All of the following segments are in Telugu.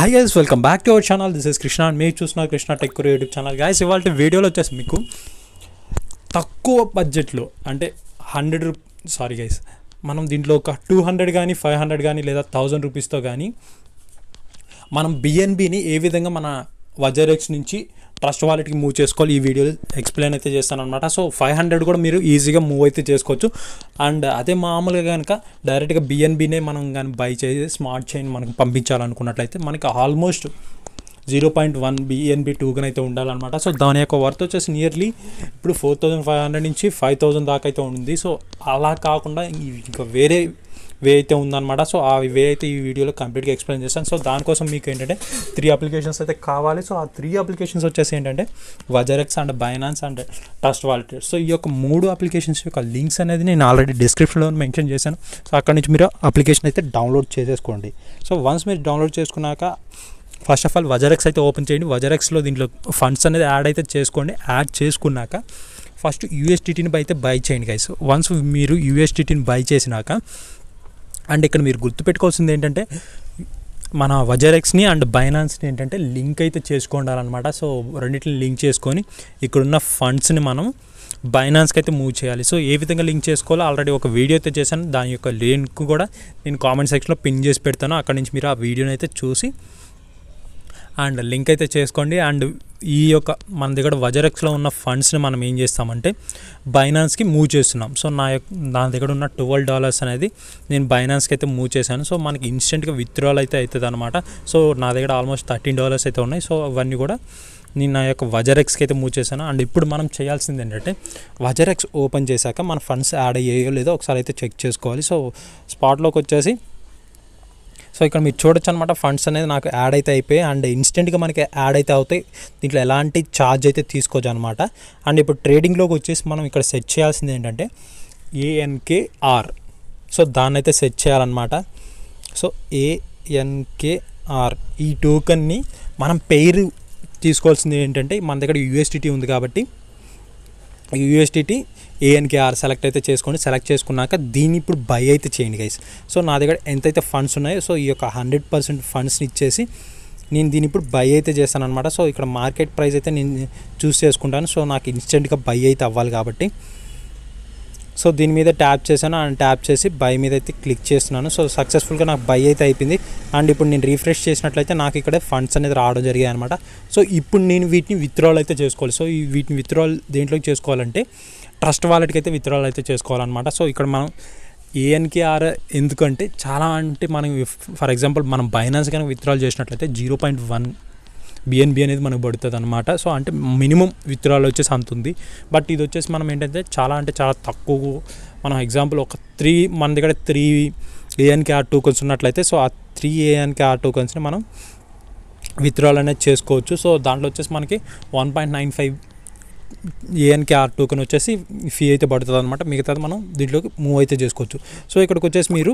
Hi guys welcome back to our channel this is Krishna and మీరు చూస్తున్నారు Krishna tech YouTube channel guys ఇవాళ వీడియోలో వచ్చేసి మీకు తక్కువ బడ్జెట్లో అంటే హండ్రెడ్ రూ సారీ గైస్ మనం దీంట్లో ఒక టూ హండ్రెడ్ కానీ ఫైవ్ హండ్రెడ్ కానీ లేదా థౌజండ్ రూపీస్తో కానీ మనం బిఎన్బిని ఏ విధంగా మన వజరెక్స్ నుంచి ట్రస్ట్ వాలెట్కి మూవ్ చేసుకోవాలి. ఈ వీడియో ఎక్స్ప్లెయిన్ అయితే చేస్తాను అనమాట సో ఫైవ్ హండ్రెడ్ కూడా మీరు ఈజీగా మూవ్ అయితే చేసుకోవచ్చు. అండ్ అదే మామూలుగా కనుక డైరెక్ట్గా బిఎన్బినే మనం కానీ బై చేసి స్మార్ట్ చైన్ మనకు పంపించాలనుకున్నట్లయితే మనకి almost zero point one BNB టూగా అయితే ఉండాలన్నమాట. సో దాని యొక్క వర్త్ వచ్చేసి నియర్లీ ఇప్పుడు ఫోర్ థౌజండ్ ఫైవ్ హండ్రెడ్ నుంచి ఫైవ్ థౌజండ్ దాకా అయితే ఉంది. సో అలా కాకుండా ఇంకా వేరే వే అయితే ఉందన్నమాట. సో ఆ వే అయితే ఈ వీడియోలో కంప్లీట్గా ఎక్స్ప్లెయిన్ చేస్తాను సో దానికోసం మీకు ఏంటంటే త్రీ అప్లికేషన్స్ అయితే కావాలి. సో ఆ త్రీ అప్లికేషన్స్ వచ్చేసి ఏంటంటే WazirX and Binance and Trust Wallet so ఈ యొక్క మూడు అప్లికేషన్స్ యొక్క లింక్స్ అనేది నేను ఆల్రెడీ డిస్క్రిప్షన్లో మెన్షన్ చేశాను. సో అక్కడ నుంచి మీరు అప్లికేషన్ అయితే డౌన్లోడ్ చేసేసుకోండి. సో వన్స్ మీరు డౌన్లోడ్ చేసుకున్నాక ఫస్ట్ ఆఫ్ ఆల్ వజరెక్స్ అయితే ఓపెన్ చేయండి. వజరెక్స్లో దీంట్లో ఫండ్స్ అనేది యాడ్ అయితే చేసుకోండి. యాడ్ చేసుకున్నాక ఫస్ట్ యూఎస్డిటీని అయితే బై చేయండి గైస్ వన్స్ మీరు యూఎస్డిటీని బై చేసినాక అండ్ ఇక్కడ మీరు గుర్తుపెట్టుకోవాల్సింది ఏంటంటే మన వజరెక్స్ని అండ్ బైనాన్స్ని ఏంటంటే లింక్ అయితే చేసుకోండాలన్నమాట. సో రెండింటిని లింక్ చేసుకొని ఇక్కడున్న ఫండ్స్ని మనం బైనాన్స్కి అయితే మూవ్ చేయాలి. సో ఏ విధంగా లింక్ చేసుకోవాలో ఆల్రెడీ ఒక వీడియో అయితే చేశాను. దాని యొక్క లింక్ కూడా నేను కామెంట్ సెక్షన్లో పిన్ చేసి పెడతాను. అక్కడ నుంచి మీరు ఆ వీడియోని అయితే చూసి అండ్ లింక్ అయితే చేసుకోండి. అండ్ ఈ యొక్క మన దగ్గర వజరెక్స్లో ఉన్న ఫండ్స్ని మనం ఏం చేస్తామంటే బైనాన్స్కి మూవ్ చేస్తున్నాం. సో నా యొక్క నా దగ్గర ఉన్న ట్వెల్వ్ డాలర్స్ అనేది నేను బైనాన్స్కి అయితే మూవ్ చేశాను. సో మనకి ఇన్స్టెంట్గా విత్డ్రాల్ అయితే అవుతుంది అనమాట సో నా దగ్గర ఆల్మోస్ట్ థర్టీన్ డాలర్స్ అయితే ఉన్నాయి. సో అవన్నీ కూడా నేను నా యొక్క వజరెక్స్కి అయితే మూవ్ చేశాను. అండ్ ఇప్పుడు మనం చేయాల్సింది ఏంటంటే వజరెక్స్ ఓపెన్ చేశాక మన ఫండ్స్ యాడ్ అయ్యాయో లేదో ఒకసారి అయితే చెక్ చేసుకోవాలి. సో స్పాట్లోకి వచ్చేసి సో ఇక్కడ మీరు చూడొచ్చు అనమాట ఫండ్స్ అనేది నాకు యాడ్ అయితే అయిపోయాయి. అండ్ ఇన్స్టెంట్గా మనకి యాడ్ అయితే అవుతాయి. దీంట్లో ఎలాంటి ఛార్జ్ అయితే తీసుకోవచ్చు అనమాట అండ్ ఇప్పుడు ట్రేడింగ్లోకి వచ్చేసి మనం ఇక్కడ సెట్ చేయాల్సింది ఏంటంటే ఏఎన్కేఆర్ సో దాన్ని అయితే సెట్ చేయాలన్నమాట. సో ఏఎన్కేఆర్ ఈ టోకన్ని మనం పేరు తీసుకోవాల్సింది ఏంటంటే మన దగ్గర యూఎస్డిటీ ఉంది కాబట్టి యూఎస్డిటీ ఏఎన్కేఆర్ సెలెక్ట్ అయితే చేసుకోండి సెలెక్ట్ చేసుకున్నాక దీన్ని ఇప్పుడు బై అయితే చేయండి గైస్ సో నా దగ్గర ఎంతైతే ఫండ్స్ ఉన్నాయో సో ఈ యొక్క హండ్రెడ్ పర్సెంట్ ఫండ్స్ని ఇచ్చేసి నేను దీన్ని ఇప్పుడు బై అయితే చేస్తాను అనమాట సో ఇక్కడ మార్కెట్ ప్రైస్ అయితే నేను చూస్ చేసుకుంటాను. సో నాకు ఇన్స్టెంట్గా బై అయితే అవ్వాలి కాబట్టి సో దీని మీద ట్యాప్ చేశాను అండ్ ట్యాప్ చేసి బై మీద అయితే క్లిక్ చేస్తున్నాను. సో సక్సెస్ఫుల్గా నాకు బై అయితే అయిపోయింది. అండ్ ఇప్పుడు నేను రీఫ్రెష్ చేసినట్లయితే నాకు ఇక్కడ ఫండ్స్ అనేది రావడం జరిగాయి అనమాట సో ఇప్పుడు నేను వీటిని విత్డ్రాల్ అయితే చేసుకోవాలి. సో ఈ వీటిని విత్డ్రాల్ దేంట్లోకి చేసుకోవాలంటే ట్రస్ట్ వాలెట్కి అయితే విత్డ్రాల్ అయితే చేసుకోవాలన్నమాట. సో ఇక్కడ మనం ఏఎన్కేఆర్ ఎందుకంటే చాలా అంటే మనం ఫర్ ఎగ్జాంపుల్ మనం బైనాన్స్ కనుక విత్డ్రాల్ చేసినట్లయితే జీరో పాయింట్ వన్ బిఎన్బి అనేది మనకు పడుతుంది అనమాట సో అంటే మినిమం విత్డ్రాల్ వచ్చేసి అంత ఉంది. బట్ ఇది వచ్చేసి మనం ఏంటంటే చాలా అంటే చాలా తక్కువ. మనం ఎగ్జాంపుల్ ఒక త్రీ మన దగ్గర త్రీ ఏఎన్కేఆర్ టోకన్స్ ఉన్నట్లయితే సో ఆ త్రీ ఏఎన్కే ఆర్ టోకన్స్ని మనం విత్డ్రాల్ అనేది చేసుకోవచ్చు. సో దాంట్లో వచ్చేసి మనకి one point nine five ANKR token వచ్చేసి ఫీ అయితే పడుతుంది అనమాట మిగతాది మనం దీంట్లోకి మూవ్ అయితే చేసుకోవచ్చు. సో ఇక్కడికి వచ్చేసి మీరు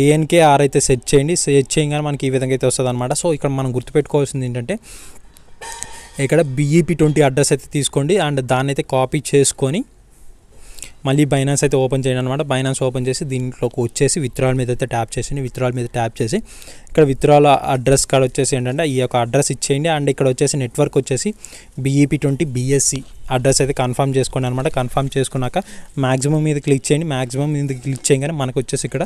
ఏఎన్కే ఆర్ అయితే సెట్ చేయండి. సెట్ చేయగానే మనకి ఈ విధంగా అయితే వస్తుంది అనమాట సో ఇక్కడ మనం గుర్తుపెట్టుకోవాల్సింది ఏంటంటే ఇక్కడ బిఈపి ట్వంటీ అడ్రస్ అయితే తీసుకోండి. అండ్ దాన్ని అయితే కాపీ చేసుకొని మళ్ళీ బైనాన్స్ అయితే ఓపెన్ చేయండి అనమాట బైనాన్స్ ఓపెన్ చేసి దీంట్లోకి వచ్చేసి విత్రాల మీద అయితే ట్యాప్ చేసి విత్రాల మీద ట్యాప్ చేసి ఇక్కడ విత్రాల అడ్రస్ కాడ వచ్చేసి ఏంటంటే ఈ యొక్క అడ్రస్ ఇచ్చేయండి. అండ్ ఇక్కడ వచ్చేసి నెట్వర్క్ వచ్చేసి బీఈపీ ట్వంటీ బీఎస్సీ అడ్రస్ అయితే కన్ఫర్మ్ చేసుకోండి అనమాట కన్ఫర్మ్ చేసుకున్నాక మ్యాక్సిమం మీద క్లిక్ చేయండి. మ్యాక్సిమం మీద క్లిక్ చేయగానే మనకు వచ్చేసి ఇక్కడ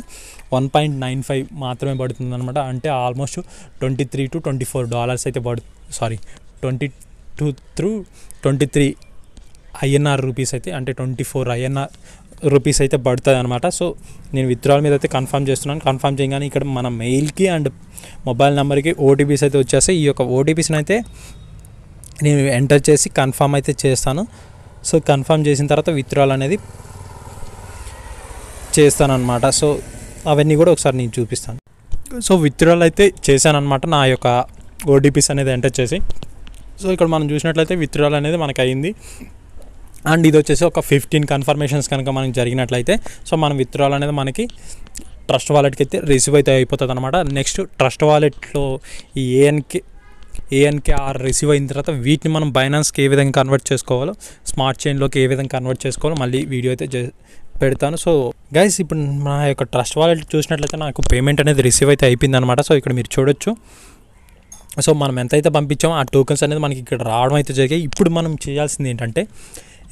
వన్ పాయింట్ నైన్ ఫైవ్ మాత్రమే పడుతుంది అనమాట అంటే almost twenty three to twenty four dollars అయితే పడు sorry twenty two through twenty three INR rupees అయితే అంటే ట్వంటీ ఫోర్ ఐఎన్ఆర్ రూపీస్ అయితే పడుతుంది అనమాట సో నేను విత్డ్రాల్ మీద అయితే కన్ఫర్మ్ చేస్తున్నాను. కన్ఫర్మ్ చేయగానే ఇక్కడ మన మెయిల్కి అండ్ మొబైల్ నెంబర్కి ఓటీపీస్ అయితే వచ్చేస్తాయి. ఈ యొక్క ఓటీపీస్ని అయితే నేను ఎంటర్ చేసి కన్ఫర్మ్ అయితే చేస్తాను. సో కన్ఫర్మ్ చేసిన తర్వాత విత్డ్రాల్ అనేది చేస్తాను అనమాట సో అవన్నీ కూడా ఒకసారి నేను చూపిస్తాను. సో విత్డ్రాల్ అయితే చేశాను అనమాట నా యొక్క ఓటీపీస్ అనేది ఎంటర్ చేసి. సో ఇక్కడ మనం చూసినట్లయితే విత్డ్రాల్ అనేది మనకు అయింది అండ్ ఇది వచ్చేసి ఒక ఫిఫ్టీన్ కన్ఫర్మేషన్స్ కనుక మనకి జరిగినట్లయితే సో మనం విత్డ్రాల్ అనేది మనకి ట్రస్ట్ వాలెట్కి అయితే రిసీవ్ అయితే అయిపోతుంది అనమాట నెక్స్ట్ ట్రస్ట్ వాలెట్లో ఈ ఏఎన్కే ఏఎన్కేఆర్ రిసీవ్ అయిన తర్వాత వీటిని మనం బైనాన్స్కి ఏ విధంగా కన్వర్ట్ చేసుకోవాలో స్మార్ట్ చైన్లోకి ఏ విధంగా కన్వర్ట్ చేసుకోవాలో మళ్ళీ వీడియో అయితే పెడతాను. సో గైస్ ఇప్పుడు నా యొక్క ట్రస్ట్ వాలెట్ చూసినట్లయితే నాకు పేమెంట్ అనేది రిసీవ్ అయితే అయిపోయింది అనమాట సో ఇక్కడ మీరు చూడొచ్చు. సో మనం ఎంతైతే పంపించామో ఆ టోకెన్స్ అనేది మనకి ఇక్కడ రావడం అయితే జరిగాయి. ఇప్పుడు మనం చేయాల్సింది ఏంటంటే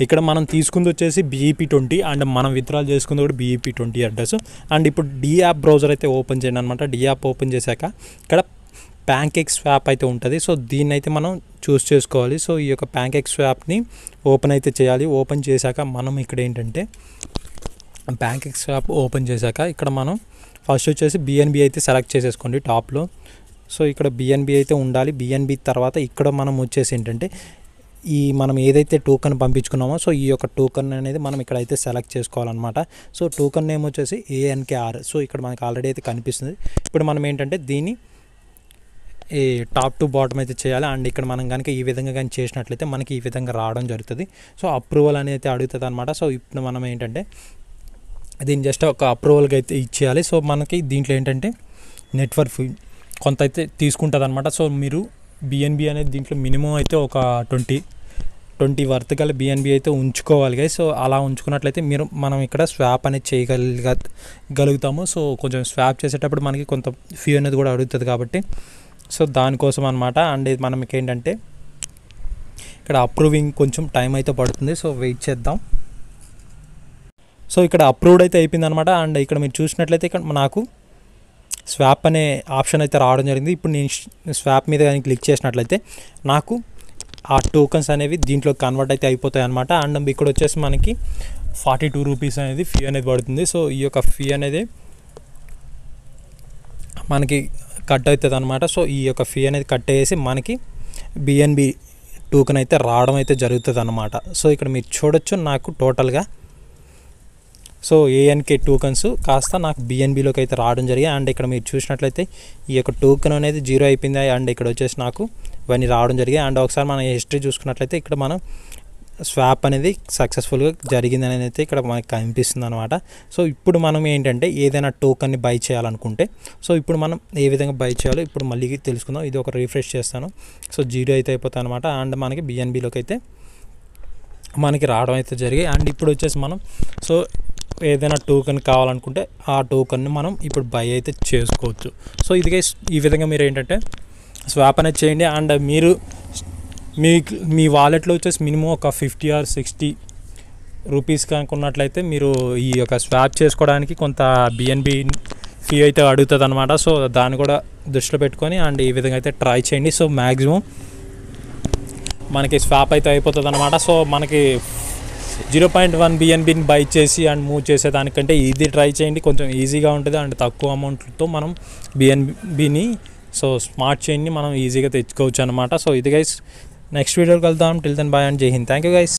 ఇక్కడ మనం తీసుకుంది వచ్చేసి బీఈపీ ట్వంటీ అండ్ మనం విత్డ్రాల్ చేసుకుంది కూడా బీఈపీ ట్వంటీ అడ్రస్ అండ్ ఇప్పుడు డి యాప్ బ్రౌజర్ అయితే ఓపెన్ చేయండి అనమాట డి యాప్ ఓపెన్ చేశాక ఇక్కడ ప్యాంకేక్ స్వాప్ అయితే ఉంటుంది. సో దీన్ని అయితే మనం చూస్ చేసుకోవాలి. సో ఈ యొక్క ప్యాంకేక్ స్వాప్ని ఓపెన్ అయితే చేయాలి. ఓపెన్ చేశాక మనం ఇక్కడ ఏంటంటే ప్యాంకేక్ స్వాప్ ఓపెన్ చేశాక ఇక్కడ మనం ఫస్ట్ వచ్చేసి బిఎన్బి అయితే సెలెక్ట్ చేసేసుకోండి టాప్లో సో ఇక్కడ బిఎన్బి అయితే ఉండాలి. బిఎన్బి తర్వాత ఇక్కడ మనం వచ్చేసి ఏంటంటే ఈ మనం ఏదైతే టోకెన్ పంపించుకున్నామో సో ఈ యొక్క టోకెన్ అనేది మనం ఇక్కడ అయితే సెలెక్ట్ చేసుకోవాలన్నమాట. సో టోకెన్ నేమ్ వచ్చేసి ఏఎన్కేఆర్ సో ఇక్కడ మనకి ఆల్రెడీ అయితే కనిపిస్తుంది. ఇప్పుడు మనం ఏంటంటే దీన్ని ఈ టాప్ టు బాటమ్ అయితే చేయాలి. అండ్ ఇక్కడ మనం కనుక ఈ విధంగా కానీ చేసినట్లయితే మనకి ఈ విధంగా రావడం జరుగుతుంది. సో అప్రూవల్ అనేది అడుగుతుంది అనమాట సో ఇప్పుడు మనం ఏంటంటే దీన్ని జస్ట్ ఒక అప్రూవల్గా అయితే ఇచ్చేయాలి. సో మనకి దీంట్లో ఏంటంటే నెట్వర్క్ కొంత అయితే తీసుకుంటుంది అనమాట సో మీరు బిఎన్బి అనేది దీంట్లో మినిమం అయితే ఒక ట్వంటీ ట్వంటీ వర్త్ గల బిఎన్బి అయితే ఉంచుకోవాలి గా సో అలా ఉంచుకున్నట్లయితే మీరు మనం ఇక్కడ స్వాప్ అనేది చేయగలిగ గలుగుతాము సో కొంచెం స్వాప్ చేసేటప్పుడు మనకి కొంత ఫీ అనేది కూడా అడుగుతుంది కాబట్టి. సో దానికోసం అనమాట అండ్ ఇది మనం ఏంటంటే ఇక్కడ అప్రూవింగ్ కొంచెం టైం అయితే పడుతుంది. సో వెయిట్ చేద్దాం. సో ఇక్కడ అప్రూవ్డ్ అయితే అయిపోయింది అనమాట అండ్ ఇక్కడ మీరు చూసినట్లయితే ఇక్కడ నాకు స్వాప్ అనే ఆప్షన్ అయితే రావడం జరిగింది. ఇప్పుడు నేను స్వాప్ మీద కానీ క్లిక్ చేసినట్లయితే నాకు ఆ టోకన్స్ అనేవి దీంట్లో కన్వర్ట్ అయితే అయిపోతాయి అనమాట అండ్ ఇక్కడ వచ్చేసి మనకి ఫార్టీ టూ రూపీస్ అనేది ఫీ అనేది పడుతుంది. సో ఈ యొక్క ఫీ అనేది మనకి కట్ అవుతుంది అనమాట సో ఈ యొక్క ఫీ అనేది కట్ చేసి మనకి బిఎన్బి టోకెన్ అయితే రావడం అయితే జరుగుతుంది అనమాట సో ఇక్కడ మీరు చూడొచ్చు నాకు టోటల్గా సో ఏఎన్కే టోకన్స్ కాస్త నాకు బిఎన్బిలోకి అయితే రావడం జరిగింది. అండ్ ఇక్కడ మీరు చూసినట్లయితే ఈ యొక్క టోకెన్ అనేది జీరో అయిపోయింది. అండ్ ఇక్కడ వచ్చేసి నాకు ఇవన్నీ రావడం జరిగాయి అండ్ ఒకసారి మన హిస్టరీ చూసుకున్నట్లయితే ఇక్కడ మనం స్వాప్ అనేది సక్సెస్ఫుల్గా జరిగింది అనేది అయితే ఇక్కడ మనకి కనిపిస్తుంది అనమాట సో ఇప్పుడు మనం ఏంటంటే ఏదైనా టోకన్ని బై చేయాలనుకుంటే సో ఇప్పుడు మనం ఏ విధంగా బై చేయాలో ఇప్పుడు మళ్ళీ తెలుసుకుందాం. ఇది ఒక రిఫ్రెష్ చేస్తాను. సో జీరో అయితే అయిపోతుంది అనమాట అండ్ మనకి బిఎన్బిలోకి అయితే మనకి రావడం అయితే జరిగాయి అండ్ ఇప్పుడు వచ్చేసి మనం సో ఏదైనా టోకెన్ కావాలనుకుంటే ఆ టోకెన్ని మనం ఇప్పుడు బై అయితే చేసుకోవచ్చు. సో ఇదిగా ఈ విధంగా మీరు ఏంటంటే స్వాప్ అనేది చేయండి. అండ్ మీరు మీ మీ వాలెట్లో వచ్చేసి మినిమం ఒక ఫిఫ్టీ ఆర్ సిక్స్టీ రూపీస్ కనుక ఉన్నట్లయితే మీరు ఈ యొక్క స్వాప్ చేసుకోవడానికి కొంత బిఎన్బి ఫీ అయితే అడుగుతుంది అనమాట సో దాన్ని కూడా దృష్టిలో పెట్టుకొని అండ్ ఈ విధంగా అయితే ట్రై చేయండి. సో మ్యాక్సిమం మనకి స్వాప్ అయితే అయిపోతుంది అనమాట సో మనకి జీరో పాయింట్ వన్ బిఎన్బిని బై చేసి అండ్ మూవ్ చేసేదానికంటే ఇది ట్రై చేయండి. కొంచెం ఈజీగా ఉంటుంది అండ్ తక్కువ అమౌంట్తో మనం బిఎన్బిని సో స్మార్ట్ చైన్ని మనం ఈజీగా తెచ్చుకోవచ్చు అనమాట సో ఇది గైస్ నెక్స్ట్ వీడియోకి వెళ్దాం టిల్ దెన్ బాయ్ అండ్ జై హింద్ థ్యాంక్ యూ గైస్